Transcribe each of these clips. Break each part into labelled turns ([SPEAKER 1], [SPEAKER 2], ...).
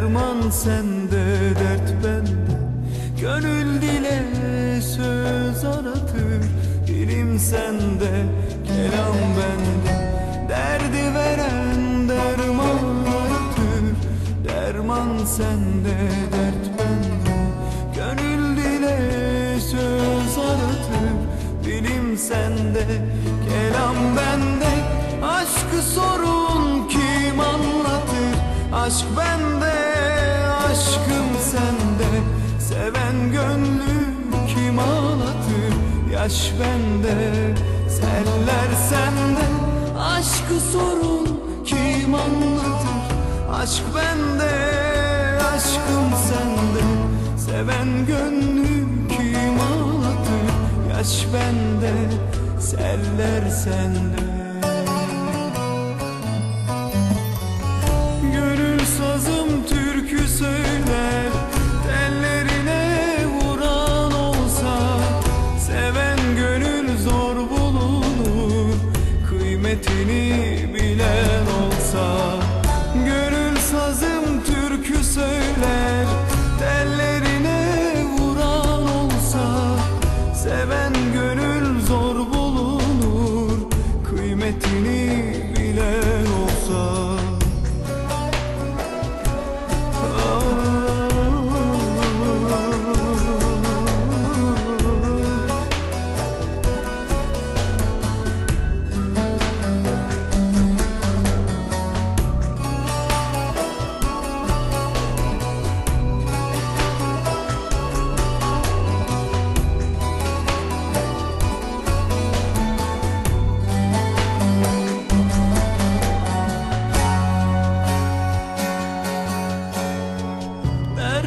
[SPEAKER 1] Derman sende dert bende. Gönül dile söz aratır Dilim sende kelam bende. Derdi veren derman aratır Derman sende dert bende. Gönül dile söz aratır Dilim sende kelam bende. Aşkı sorun kim anlatır? Aşk bende Seven gönlü kim ağlatır? Yaş bende seller sende. Aşkı sorun kim anlatır? Aşk bende aşkım sende. Seven gönlü kim ağlatır? Yaş bende seller sende Kıymetini bilen olsa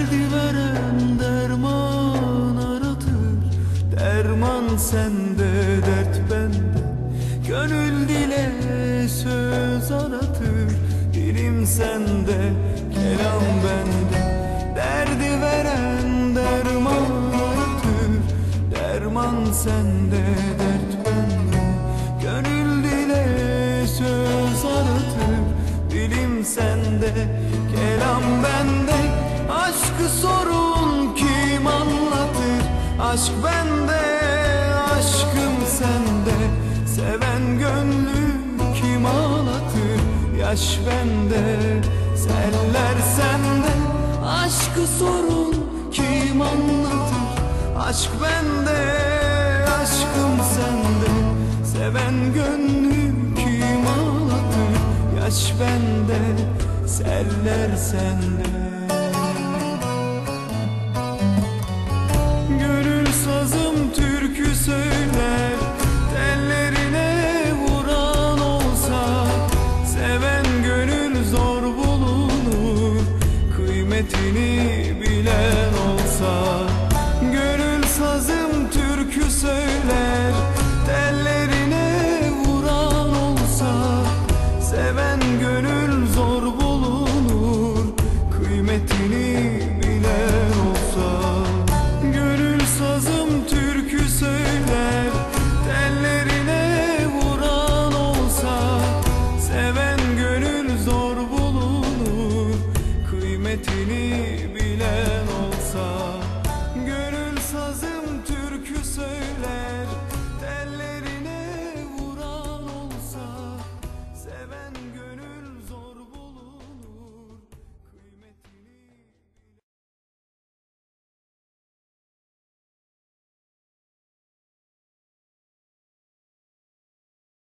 [SPEAKER 1] Derdi veren derman aratır. Derman sende dert bende. Gönül dile söz aratır Dilim sende kelam bende. Derdi veren derman aratır. Derman sende dert bende. Gönül dile söz aratır Dilim sende kelam bende Aşkı sorun kim anlatır? Aşk bende aşkım sende. Seven gönlü kim ağlatır? Yaş bende seller sende. Aşkı sorun kim anlatır? Aşk bende aşkım sende. Seven gönlü kim ağlatır? Yaş bende seller sende 替你